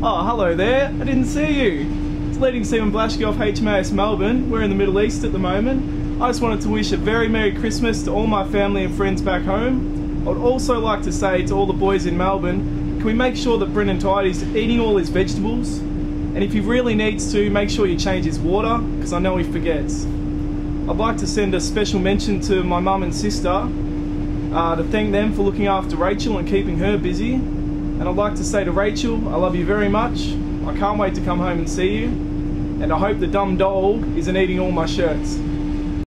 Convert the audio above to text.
hello there. I didn't see you. It's leading Seaman Blashki off HMAS Melbourne. We're in the Middle East at the moment. I just wanted to wish a very Merry Christmas to all my family and friends back home. I would also like to say to all the boys in Melbourne, can we make sure that Brendan Tidy's eating all his vegetables? And if he really needs to, make sure you change his water, because I know he forgets. I'd like to send a special mention to my mum and sister uh, to thank them for looking after Rachel and keeping her busy. And I'd like to say to Rachel, I love you very much. I can't wait to come home and see you. And I hope the dumb dog isn't eating all my shirts.